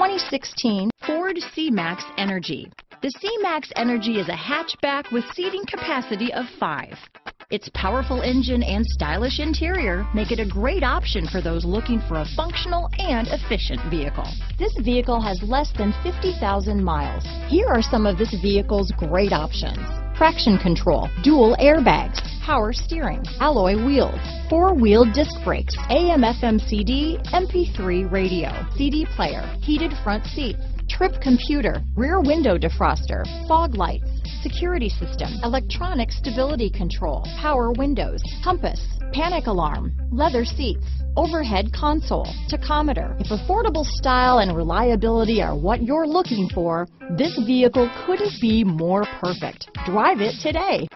2016 Ford C-Max Energi. The C-Max Energi is a hatchback with seating capacity of five. Its powerful engine and stylish interior make it a great option for those looking for a functional and efficient vehicle. This vehicle has less than 50,000 miles. Here are some of this vehicle's great options. Traction control, dual airbags, power steering, alloy wheels, four-wheel disc brakes, AM FM CD, MP3 radio, CD player, heated front seats, trip computer, rear window defroster, fog lights, security system, electronic stability control, power windows, compass, panic alarm, leather seats, overhead console, tachometer. If affordable style and reliability are what you're looking for, this vehicle couldn't be more perfect. Drive it today.